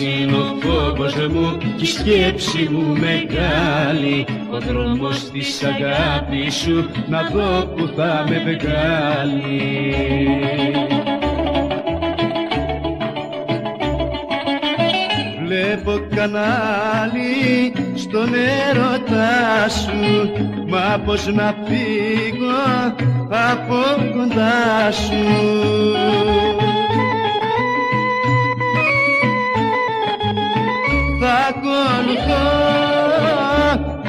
είναι ο φόβος μου και η σκέψη μου μεγάλη. Ο δρόμος της αγάπης σου να δω που θα με βγάλει. Βλέπω κανάλι στον έρωτά σου μα πως να φύγω από κοντά σου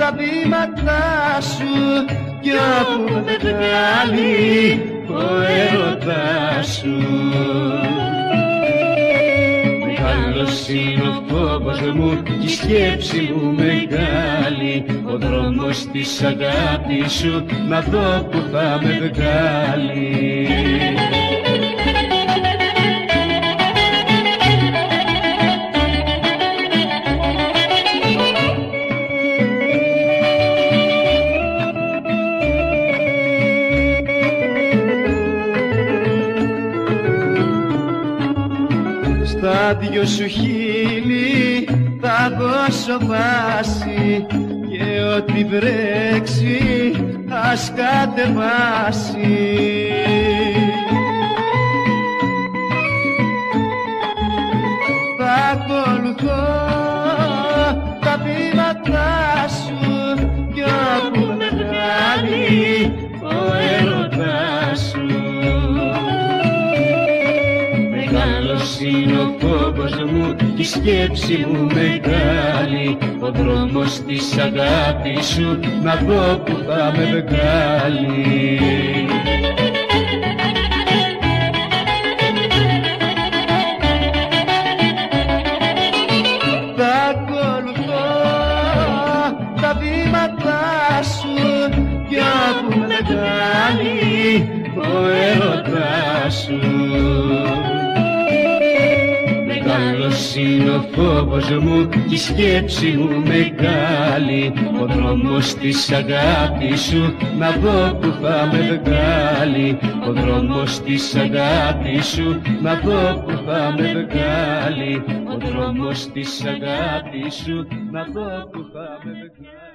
τα βήματά σου κι όπου με βγάλει ο έρωτάς σου Μεγάλος είναι ο φόβος μου και η σκέψη μου μεγάλη ο δρόμος της αγάπης σου να δω που θα με βγάλει Στα δυο σου χείλη θα δώσω βάση και ό,τι βρέξει ας κατεβάσει. Θα ακολουθώ τα βήματά σου κι όπου με βγάλει Μεγάλος είναι ο φόβος μου και η σκέψη μου μεγάλη. Ο δρόμος της αγάπης σου να δω που θα με βγάλει. Θα ακολουθώ τα βήματά σου κι όπου με βγάλει ο έρωτας σου Μεγάλος είναι ο φόβος μου και η σκέψη μου μεγάλη. Ο δρόμος της αγάπης σου να δω που θα με βγάλει. Ο δρόμος της αγάπης σου να δω που θα με βγάλει. Ο δρόμος της αγάπης σου να δω που θα με βγάλει